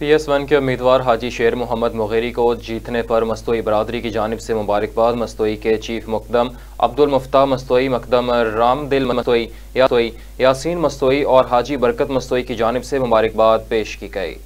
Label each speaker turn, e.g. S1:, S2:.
S1: P S one के उम्मीदवार हाजी शेर मोहम्मद मुगेरी को जीतने पर मस्तोई बरदरी की जानब से मुबारकबाद। मस्तोई के चीफ मुकदम अब्दुल मुफ्ता, मस्तोई मकदम राम दिल मस्तोई यासीन मस्तोई और हाजी बरकत मस्तोई की जानब से मुबारकबाद पेश की गई।